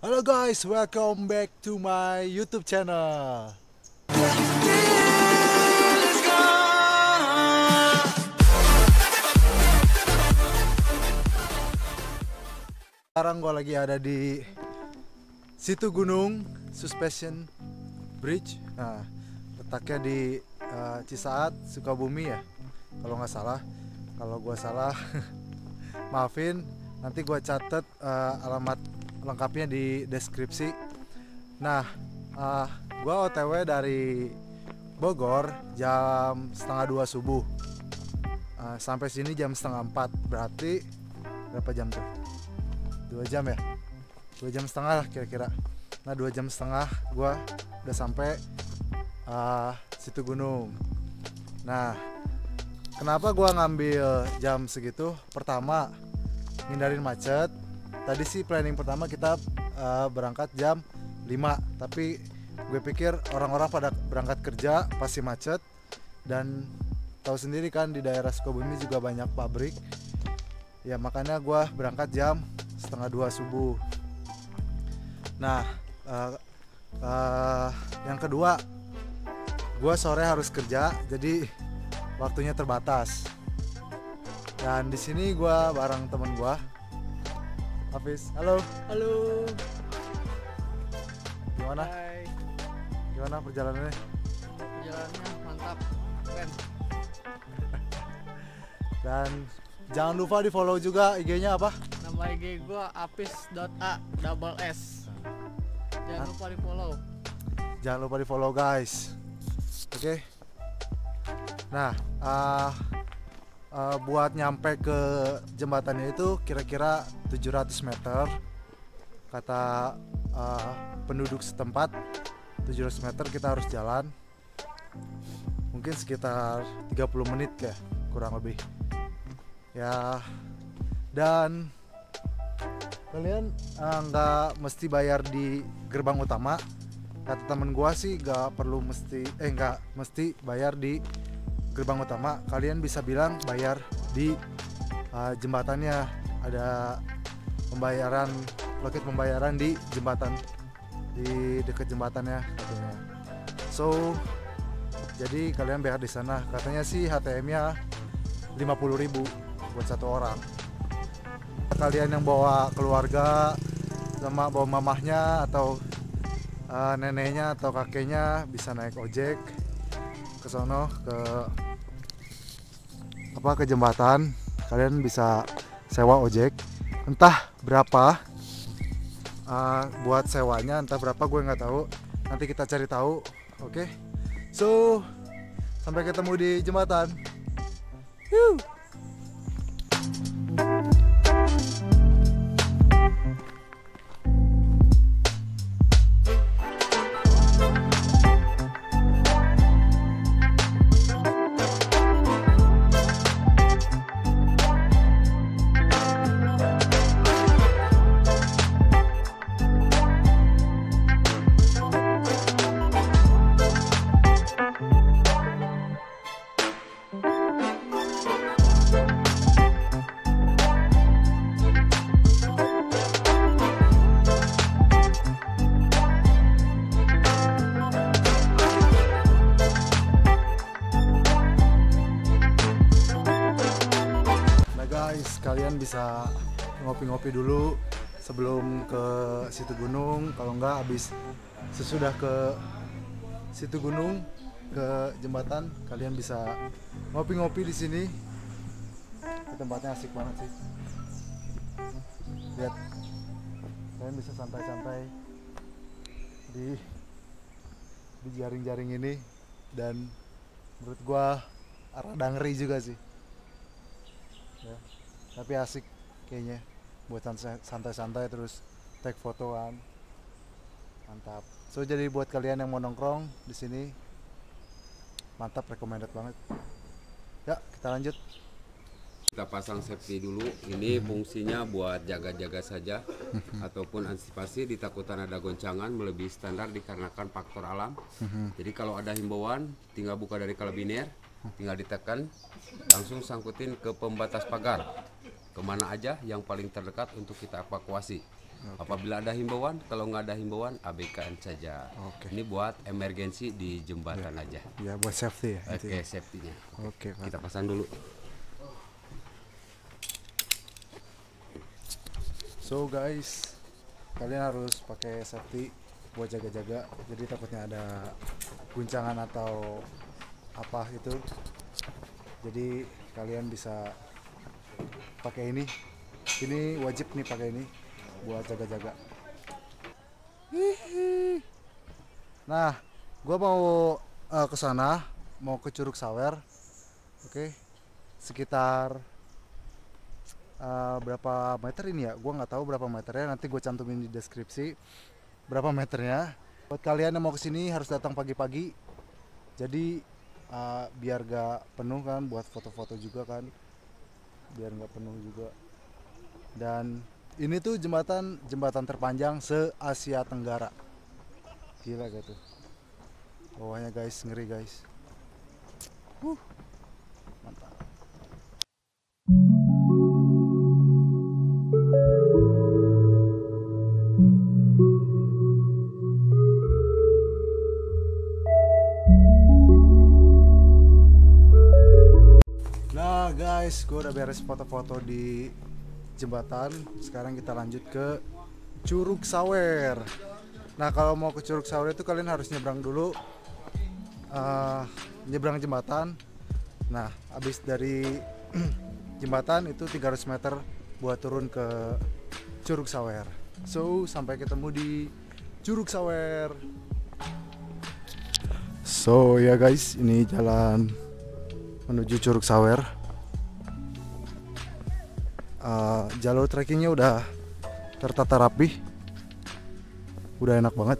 Halo guys, welcome back to my YouTube channel. Sekarang gue lagi ada di situ gunung Suspension Bridge. Nah, letaknya di eh, Cisaat, Sukabumi ya. Kalau nggak salah. Kalau gua salah, maafin. Nanti gua catet eh, alamat lengkapnya di deskripsi. Nah, eh, gua OTW dari Bogor jam setengah dua subuh. Eh, sampai sini jam setengah empat. Berarti berapa jam tuh? Dua jam ya? Dua jam setengah lah kira-kira. Nah, dua jam setengah gua udah sampai eh, situ gunung. Nah, kenapa gua ngambil jam segitu? Pertama, hindarin macet. Tadi sih planning pertama kita eh, berangkat jam 5, tapi gue pikir orang-orang pada berangkat kerja pasti macet dan tahu sendiri kan di daerah Sukabumi juga banyak pabrik. Ya makanya gua berangkat jam setengah dua subuh. Nah, eh, eh, yang kedua, gua sore harus kerja, jadi waktunya terbatas. Dan di sini gua bareng temen gua, Hafiz. Halo, Halo. gimana? Hai. Gimana perjalanannya? Jalannya mantap. Keren. Dan jangan lupa di follow juga IG-nya apa? Nama IG gua apis.a double S. Jangan Hah? lupa di follow. Jangan lupa di follow guys. Oke. Nah, ah, ah, buat nyampe ke jembatannya itu kira-kira 700 meter. Kata ah, penduduk setempat 700 meter kita harus jalan. Mungkin sekitar 30 menit ya, kurang lebih. Ya. Dan kalian ah, nggak mesti bayar di gerbang utama kata temen gua sih nggak perlu mesti eh nggak mesti bayar di gerbang utama kalian bisa bilang bayar di uh, jembatannya. Ada pembayaran loket pembayaran di jembatan di dekat jembatannya katanya. So jadi kalian bayar di sana. Katanya sih HTM-nya 50.000 buat satu orang. Kalian yang bawa keluarga sama bawa mamahnya atau uh, neneknya atau kakeknya bisa naik ojek ke sono ke apa ke jembatan. Kalian bisa sewa ojek. Entah berapa uh, buat sewanya entah berapa gue nggak tahu. Nanti kita cari tahu oke? So sampai ketemu di jembatan. Yuh. Bisa ngopi-ngopi dulu sebelum ke situ gunung. Kalau nggak habis sesudah ke situ gunung ke jembatan, kalian bisa ngopi-ngopi di sini. Ini Tempatnya asik banget sih. Lihat, kalian bisa santai-santai di di jaring-jaring ini dan menurut gua rada ngeri juga sih ya. Tapi asik kayaknya buat santai- santai-santai terus take fotoan mantap. So jadi buat kalian yang mau nongkrong di sini mantap recommended banget. Ya kita lanjut. Kita pasang safety dulu. Ini fungsinya buat jaga-jaga saja ataupun antisipasi ditakutan ada goncangan melebihi standar dikarenakan faktor alam. Jadi kalau ada himbauan, tinggal buka dari kalabiner, tinggal ditekan, langsung sangkutin ke pembatas pagar. Ke mana aja yang paling terdekat untuk kita evakuasi. Apabila ada himbauan, kalau nggak ada himbauan, abaikan saja. Oke. Ini buat emergensi di jembatan aja. Ya buat safety ya. Oke, intinya. safety-nya. Oke, Pak. Kita pasang dulu. So guys, kalian harus pakai safety buat jaga-jaga. Jadi takutnya ada guncangan atau apa itu. Jadi kalian bisa pakai ini. Ini wajib nih pakai ini buat jaga-jaga. Nah, gua mau eh, ke sana, mau ke Curug Sawer. Oke. Sekitar Uh, berapa meter ini ya? Gua nggak tahu berapa meternya. Nanti gue cantumin di deskripsi berapa meternya. Buat kalian yang mau ke sini harus datang pagi-pagi. Jadi uh, biar gak penuh kan, buat foto-foto juga kan, biar nggak penuh juga. Dan ini tuh jembatan jembatan terpanjang se Asia Tenggara. Gila gitu. Bawahnya guys, ngeri guys. Huh. Guys, gue udah beres foto-foto di jembatan. Sekarang kita lanjut ke Curug Sawer. Nah kalau mau ke Curug Sawer itu kalian harus nyebrang dulu, eh, nyebrang jembatan. Nah habis dari jembatan itu 300 meter buat turun ke Curug Sawer. So sampai ketemu di Curug Sawer. So ya guys, ini jalan menuju Curug Sawer. Uh, jalur trekkingnya udah tertata rapi, udah enak banget.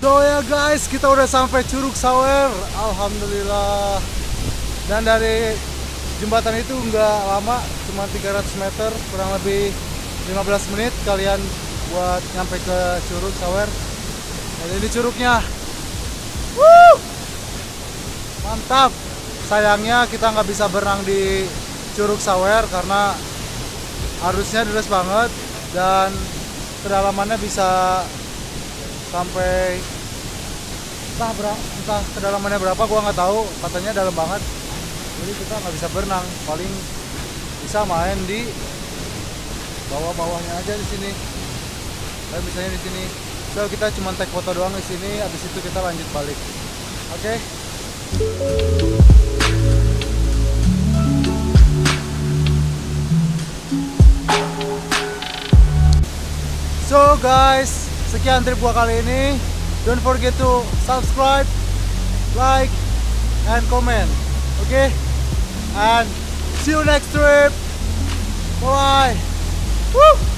So ya guys, kita udah sampai Curug Sawer, alhamdulillah. Dan dari jembatan itu nggak lama, cuma 300 meter, kurang lebih 15 menit kalian buat nyampe ke Curug Sawer. Ini curugnya. Wuh! Mantap. Sayangnya kita nggak bisa berenang di Curug Sawer karena arusnya deras banget dan kedalamannya bisa sampai entah berapa entah kedalamannya berapa gua nggak tahu katanya dalam banget jadi kita nggak bisa berenang paling bisa main di bawah-bawahnya aja di sini dan misalnya di sini so kita cuma take foto doang di sini habis itu kita lanjut balik oke So guys, sekian trip gua kali ini. Don't forget to subscribe, like, and comment. Okay? And see you next trip. Bye. Woo!